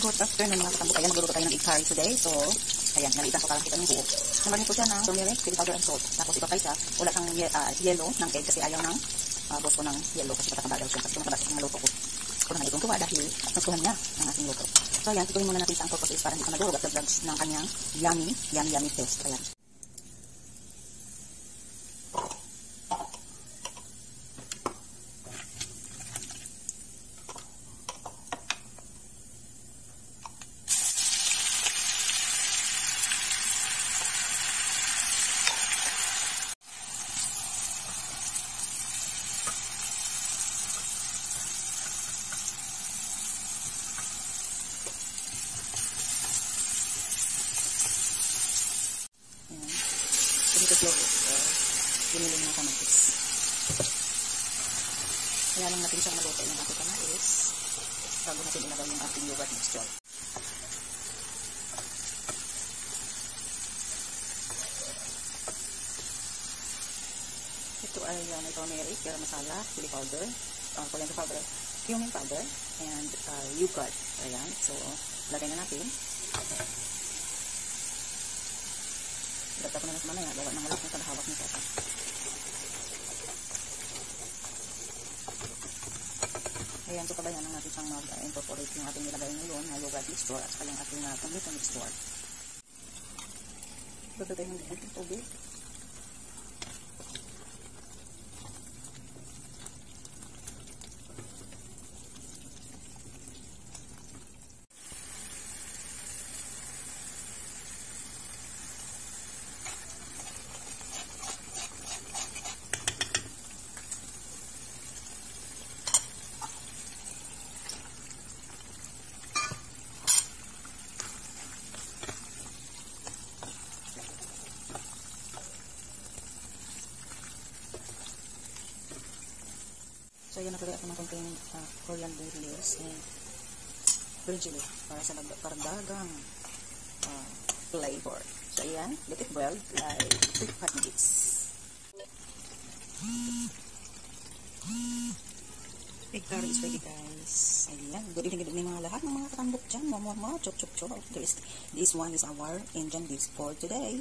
Good afternoon mga katambok. Ayan, magluluto tayo ng egg curry today. So, ayan, nalitan ko para kita ng buo. Naman ko siya ng turmeric, chili powder, and salt. Tapos ipapay siya. Wala kang ye- ah, yellow ng egg kasi ayaw ng uh, boss ko ng yellow kasi matakabagal siya. Kasi tumatabas ang naluto ko. Ko na itong tuwa dahil nasuhan niya ang ating luto. So, ayan, tutuloy muna natin siya ang purpose is para hindi ka madurog at the ng kanyang yummy, yummy, yummy taste. Ayan. It. So, giniling ng kamatis. Kaya lang natin siyang maluto yung ating kamatis bago natin ilagay yung ating yogurt mixture. Ito ay uh, may turmeric, garam masala, chili powder, uh, coriander powder, cumin powder, and uh, yogurt. Ayan. So, lagay na natin. Data ko na lang sa mamaya. Gawa ng malaki na hawak ni Tata. Ayan, so kabayan lang natin siyang mag-incorporate yung ating nilagay ngayon na yogurt mixture at saka yung ating uh, tomato mixture. Lagay ng bunting tubig. So, ayan, naglagay ako ng konting uh, coriander leaves and perigili para sa kardagang uh, flavor. So, ayan, let it boil like 55 minutes. Egg curry is ready, guys. Ayan, good evening, good evening mga lahat ng mga katambok dyan. More, more, chop, chop, chop. This, this one is our Indian dish for today.